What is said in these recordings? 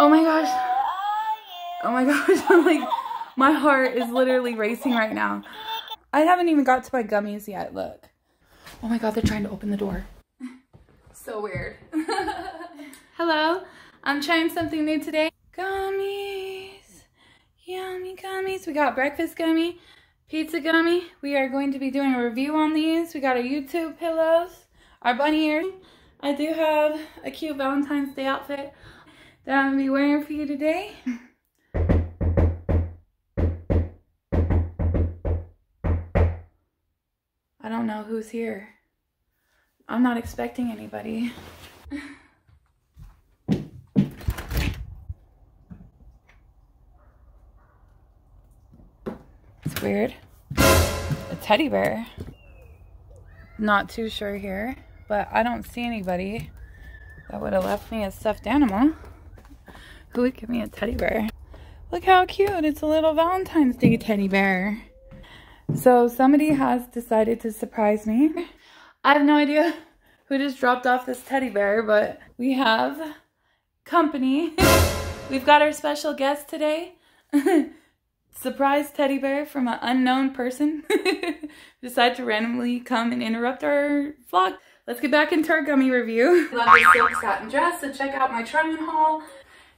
Oh my gosh. Oh my gosh. I'm like, my heart is literally racing right now. I haven't even got to my gummies yet. Look. Oh my god, they're trying to open the door. so weird. Hello. I'm trying something new today. Gummies. Yummy gummies. We got breakfast gummy, pizza gummy. We are going to be doing a review on these. We got our YouTube pillows, our bunny ears. I do have a cute Valentine's Day outfit that I'm going to be wearing for you today. I don't know who's here. I'm not expecting anybody. it's weird. A teddy bear. Not too sure here, but I don't see anybody that would have left me a stuffed animal. Who would give me a teddy bear? Look how cute. It's a little Valentine's Day teddy bear. So somebody has decided to surprise me. I have no idea who just dropped off this teddy bear, but we have company. We've got our special guest today. Surprise teddy bear from an unknown person. Decide to randomly come and interrupt our vlog. Let's get back into our gummy review. Love this silk satin dress, so check out my try-on haul.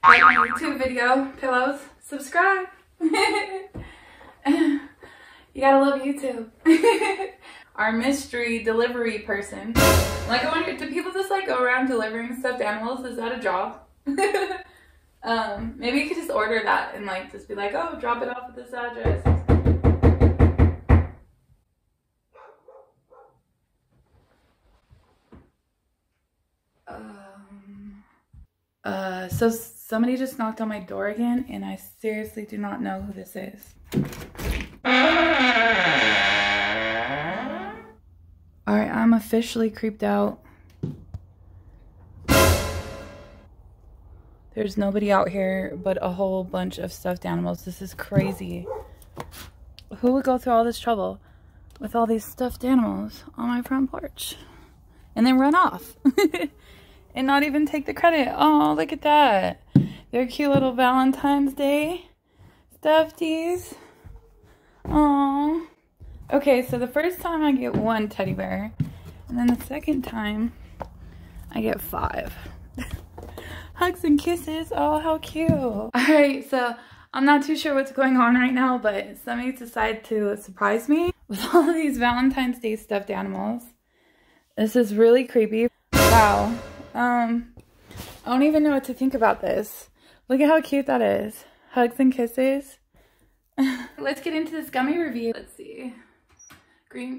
My YouTube video, pillows, subscribe. You gotta love YouTube. Our mystery delivery person. Like, I wonder, do people just like go around delivering stuffed animals? Is that a job? um, maybe you could just order that and like just be like, oh, drop it off at this address. Um, uh, so somebody just knocked on my door again and I seriously do not know who this is. Alright, I'm officially creeped out. There's nobody out here but a whole bunch of stuffed animals. This is crazy. Who would go through all this trouble with all these stuffed animals on my front porch? And then run off. and not even take the credit. Oh, look at that. They're cute little Valentine's Day stuffies. Oh. Okay, so the first time I get one teddy bear, and then the second time I get five. Hugs and kisses. Oh, how cute. All right, so I'm not too sure what's going on right now, but somebody decided to surprise me with all of these Valentine's Day stuffed animals. This is really creepy. Wow. Um, I don't even know what to think about this. Look at how cute that is. Hugs and kisses. Let's get into this gummy review. Let's see green.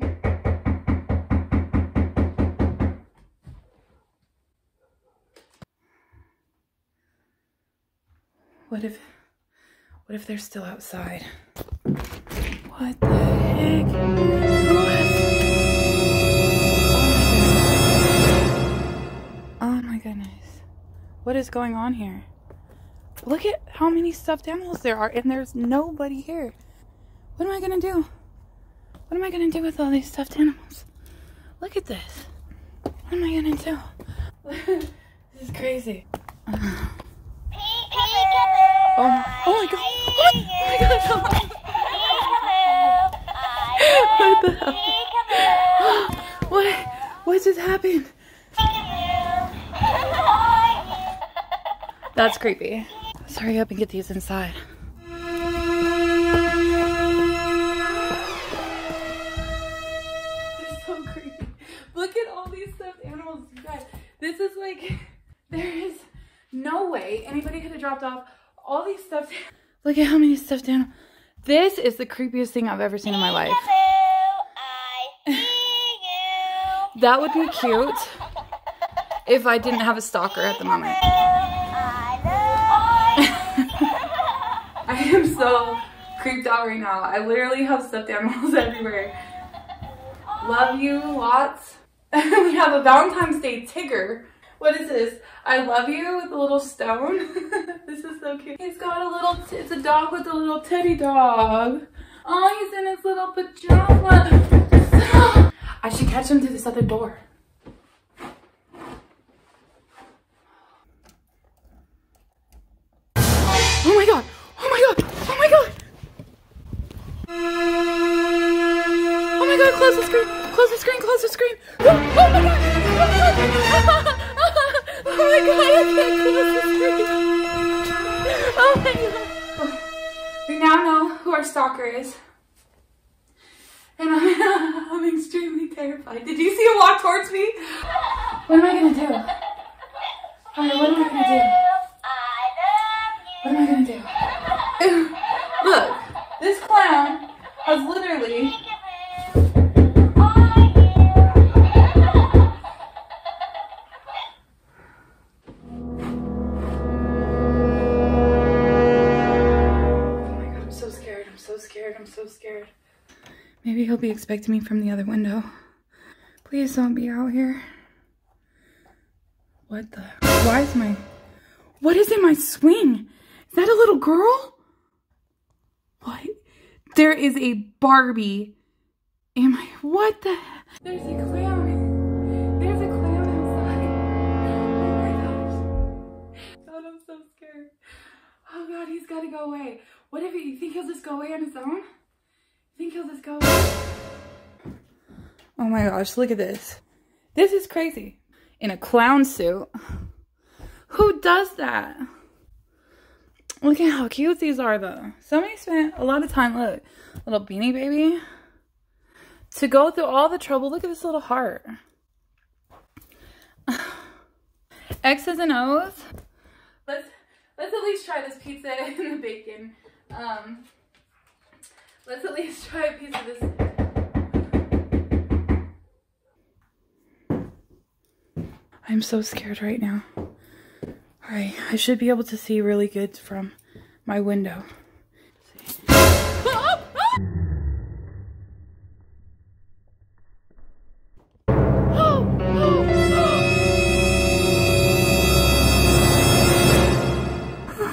What if, what if they're still outside? What the heck? Goodness. What is going on here? Look at how many stuffed animals there are and there's nobody here. What am I gonna do? What am I gonna do with all these stuffed animals? Look at this. What am I gonna do? this is crazy. Oh, oh my god. What? Oh my god. what the hell? what? What just happened? That's creepy. Let's hurry up and get these inside. It's so creepy. Look at all these stuffed animals. Guys, this is like, there is no way anybody could have dropped off all these stuffed Look at how many stuffed animals. This is the creepiest thing I've ever seen in my life. that would be cute if I didn't have a stalker at the moment. I am so creeped out right now. I literally have stuffed animals everywhere. Love you lots. we have a Valentine's Day Tigger. What is this? I love you with a little stone. this is so cute. He's got a little, it's a dog with a little teddy dog. Oh, he's in his little pajama. I should catch him through this other door. The screen, close the screen! Oh, oh my god! Oh, oh my god, I can't close the screen! Oh my god. We now know who our stalker is. And I'm, I'm extremely terrified. Did you see him walk towards me? What am I gonna do? Alright, what am I gonna do? What am I gonna do? Look, this clown has literally He'll me from the other window. Please don't be out here. What the? Why is my. What is in my swing? Is that a little girl? What? There is a Barbie. Am I. What the? There's a clown. There's a clown outside. Oh my gosh. God, I'm so scared. Oh God, he's got to go away. What if he, you think he'll just go away on his own? Think he'll just go away? Oh my gosh, look at this. This is crazy. In a clown suit. Who does that? Look at how cute these are though. Somebody spent a lot of time, look, little beanie baby. To go through all the trouble, look at this little heart. X's and O's. Let's let's at least try this pizza and the bacon. Um, let's at least try a piece of this. I'm so scared right now. Alright, I should be able to see really good from my window.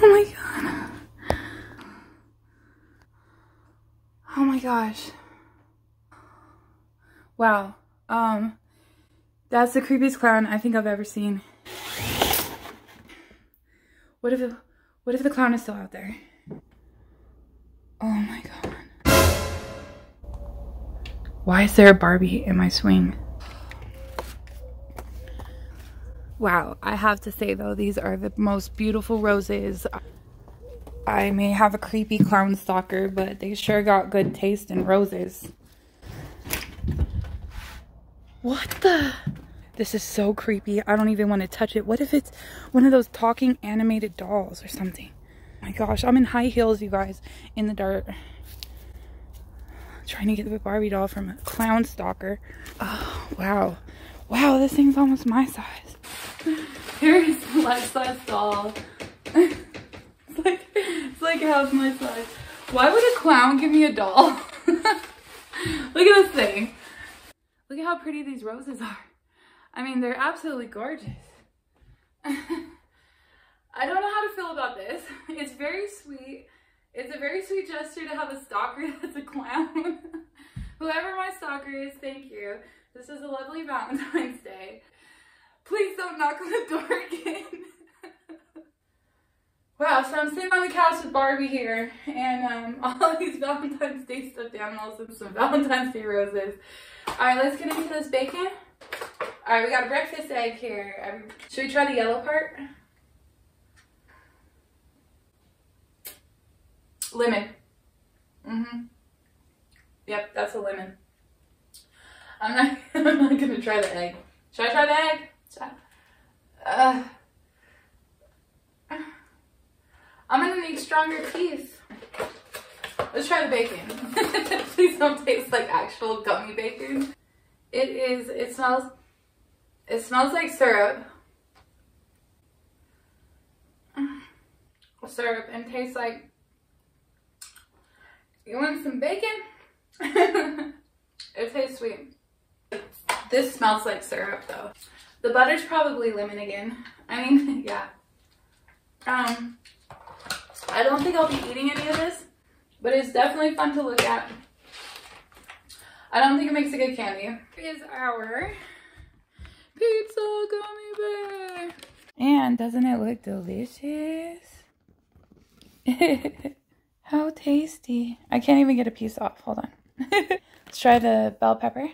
Oh my god. Oh my gosh. Wow. Um, that's the creepiest clown I think I've ever seen. What if, what if the clown is still out there? Oh my god. Why is there a Barbie in my swing? Wow, I have to say though, these are the most beautiful roses. I may have a creepy clown stalker, but they sure got good taste in roses. What the? This is so creepy. I don't even want to touch it. What if it's one of those talking animated dolls or something? Oh my gosh, I'm in high heels, you guys, in the dirt. Trying to get the Barbie doll from a clown stalker. Oh, wow. Wow, this thing's almost my size. Here is the life-size doll. it's like, it's like half my size. Why would a clown give me a doll? Look at this thing. Look at how pretty these roses are. I mean, they're absolutely gorgeous. I don't know how to feel about this. It's very sweet. It's a very sweet gesture to have a stalker that's a clown. Whoever my stalker is, thank you. This is a lovely Valentine's Day. Please don't knock on the door again. wow, so I'm sitting on the couch with Barbie here and um, all these Valentine's Day stuffed animals and some Valentine's Day roses. All right, let's get into this bacon. All right, we got a breakfast egg here. Um, should we try the yellow part? Lemon. Mm-hmm. Yep, that's a lemon. I'm not, I'm not gonna try the egg. Should I try the egg? I? Uh, I'm gonna need stronger teeth. Let's try the bacon. Please don't taste like actual gummy bacon. It is, it smells, it smells like syrup. Syrup and tastes like, you want some bacon? it tastes sweet. This smells like syrup though. The butter's probably lemon again. I mean, yeah. Um, I don't think I'll be eating any of this, but it's definitely fun to look at. I don't think it makes a good candy. Is our pizza gummy bear. And doesn't it look delicious? How tasty. I can't even get a piece off. Hold on. let's try the bell pepper.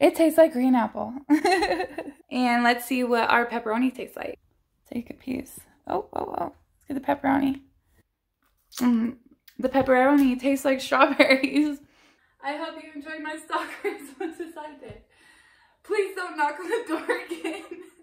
It tastes like green apple. and let's see what our pepperoni tastes like. Take a piece. Oh, oh, oh. Let's get the pepperoni. Mm, the pepperoni tastes like strawberries. I hope you enjoyed my stalkers much as I did. Please don't knock on the door again.